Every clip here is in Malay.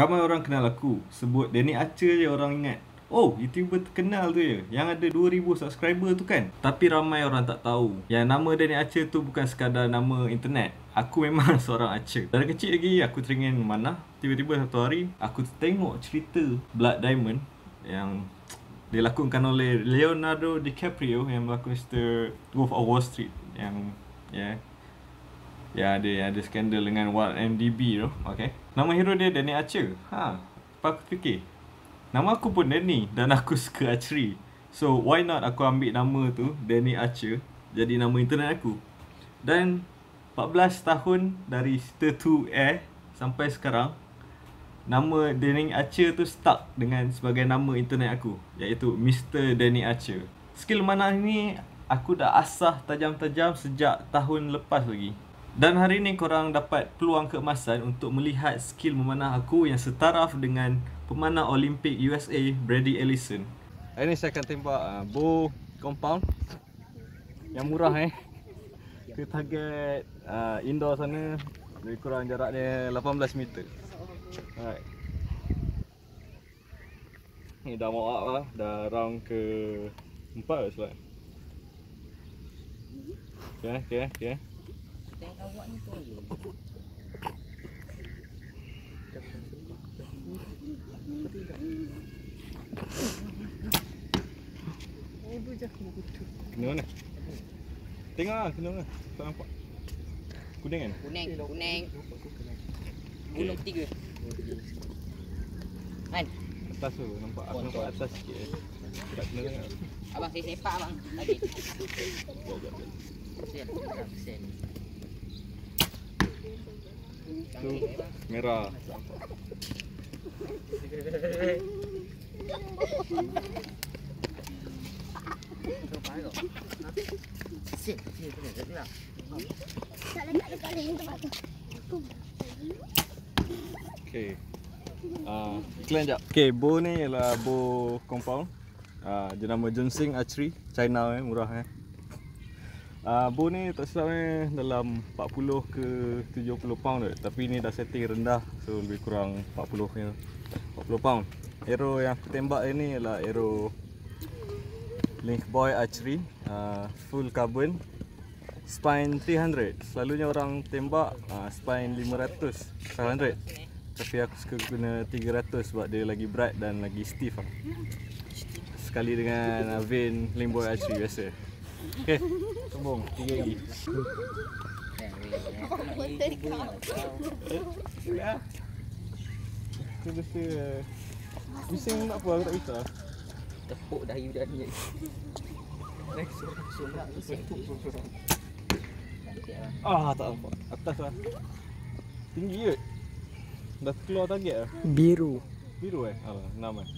Ramai orang kenal aku. Sebut Danny Archer je orang ingat. Oh, YouTuber terkenal tu je. Yang ada 2000 subscriber tu kan. Tapi ramai orang tak tahu. Yang nama Danny Archer tu bukan sekadar nama internet. Aku memang seorang Archer Dari kecil lagi aku teringin memanah Tiba-tiba satu hari Aku tengok cerita Blood Diamond Yang dilakonkan oleh Leonardo DiCaprio Yang melakon cerita Wolf of Wall Street. Yang Ya. yeah, Ya ada ada skandal dengan Wild MDB tu Okay. Nama hero dia Danny Archer. Ha Apa aku fikir? Nama aku pun Danny Dan aku suka archery. So why not aku ambil nama tu Danny Archer Jadi nama internet aku? Dan 14 tahun dari cerita tu air Sampai sekarang Nama Danny Archer tu stuck dengan sebagai nama internet aku Iaitu Mr. Danny Archer. Skill mana ni aku dah asah tajam-tajam sejak tahun lepas lagi dan hari ni korang dapat peluang keemasan untuk melihat skill memanah aku yang setaraf dengan pemanah Olimpik USA Brady Ellison. Hari ni saya akan tembak uh, bow compound yang murah eh. Ke target uh, indoor sana lebih kurang jarak dia 18 meter. Alright. Ni dah mau up lah, dah round ke 4 lah sebab. Okay, okay, okay. Tengok awak ni tu Kena mana? Tengok lah, kena mana? Tak nampak. Kuning kan? Kuning, kuning. Bulu tiga. Kan? Atas tu, nampak. Aku nampak atas sikit. Eh. Tak kena tengok. Abang saya sepak abang. Tadi. Sekejap, sekejap. Kesian. Tu merah. Okay. Ah, uh, iklan jap. Okay, bow ni ialah bow compound. Ah, uh, dia nama Junsing Archery, China eh, murah eh. Uh, bow ni tak silap ni dalam 40 ke 70 pound tu. Tapi ni dah setting rendah so lebih kurang 40 ni. 40 pound. Arrow yang aku tembak ni ialah arrow Link Boy Archery uh, full carbon spine 300 selalunya orang tembak uh, spine 500 500 tapi aku suka guna 300 sebab dia lagi bright dan lagi stiff lah. sekali dengan uh, vein Link Boy Archery biasa ok sombong 3 lagi. Aku rasa Bising nak apa aku tak bisa. Tepuk dahi budak ni. Ah tak nampak. Atas lah. Tinggi ke? Dah keluar target lah? Biru. Biru eh? Alah, enam eh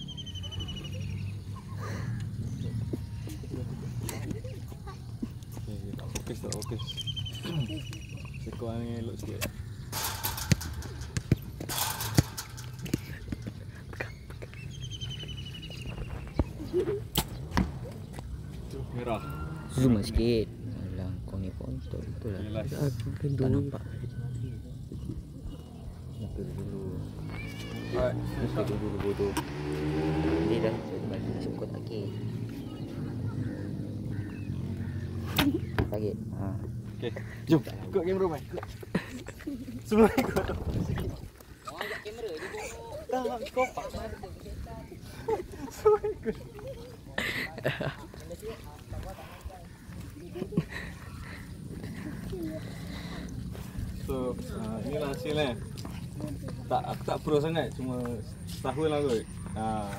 Tak fokus Sekor ni elok sikit Merah Zoom lah sikit Alah kau ni pun betul betul lah Tak nampak Muka dulu Alright Muka dulu bodoh Dia dah balik Nasib kau Target ha. Okay Jom Ikut kamera main Semua ikut. Orang ajak kamera je Tak kau pak Semua ikut So, uh, inilah hasilnya tak, Aku tak pro sangat Cuma setahun lah kot. Uh,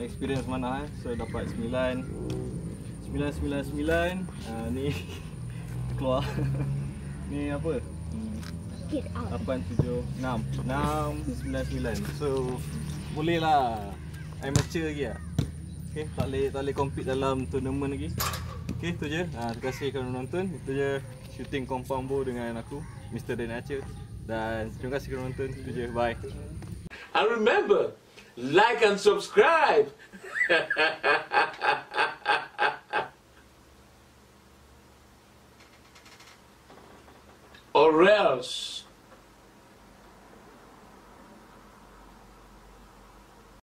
Experience mana eh. So dapat 9 999 uh, Ni Keluar. Ni apa? Hmm. 8, 7, 6 6, 9, 9 So Boleh lah Amateur lagi lah Okay, tak boleh, tak boleh compete dalam tournament lagi. Okay, tu je. Ha, Terima kasih kerana menonton Itu je shooting compound bow dengan aku Mr. Dan Aceh Dan terima kasih kerana menonton Itu je, bye. And remember, like and subscribe. or else.